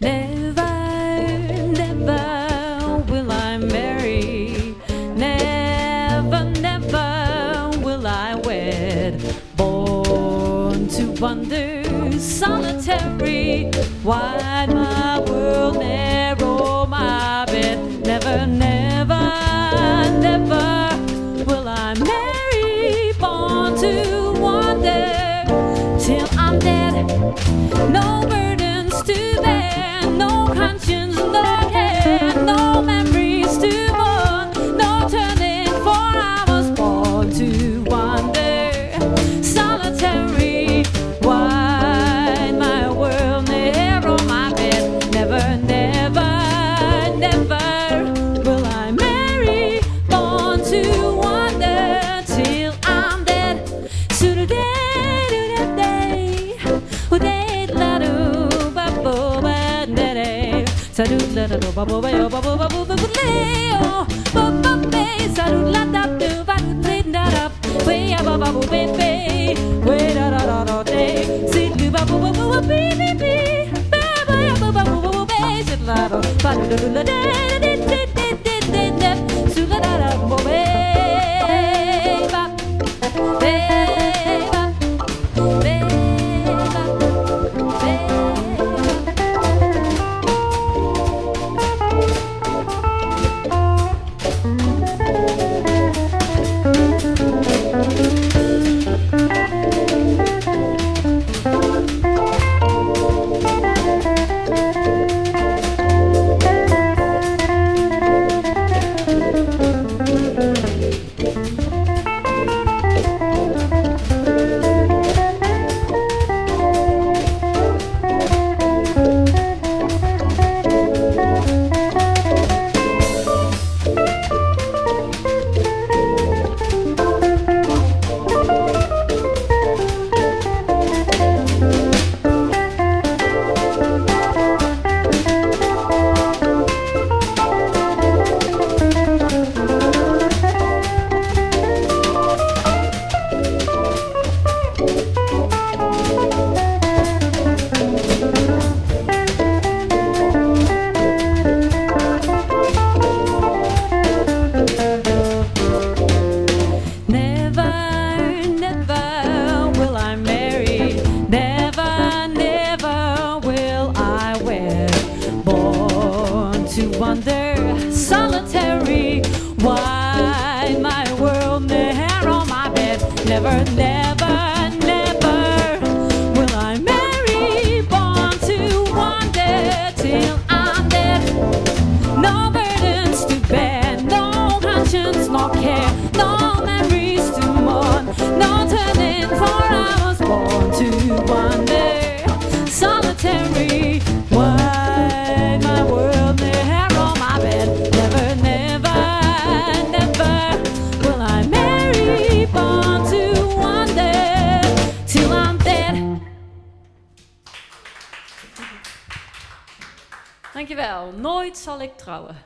Never, to wander solitary, wide my world, narrow my bed. Never, never, never will I marry. Born to wander till I'm dead. No burdens to bear, no conscience, ba-boo-ba-da-day. Sa-doo-la-da-doo, ba-boo-ba-yo, ba-boo-ba-boo-ba-ba-ba, sa-doo-la-da-doo, ba-doo-dee-da-da, way-ya-ba-ba-boo-ba-ba, way-da-da-da-da-day. Sit-doo-ba-boo-ba-boo-ba-bee-bee-bee, ba-ba-ya-ba-ba-boo-ba-ba, sit-la-da, ba-doo-doo-doo-da-da-dee-dee-dee-dee-dee, Wide my world, narrow my bed. Never, never Dankjewel. Nooit zal ik trouwen.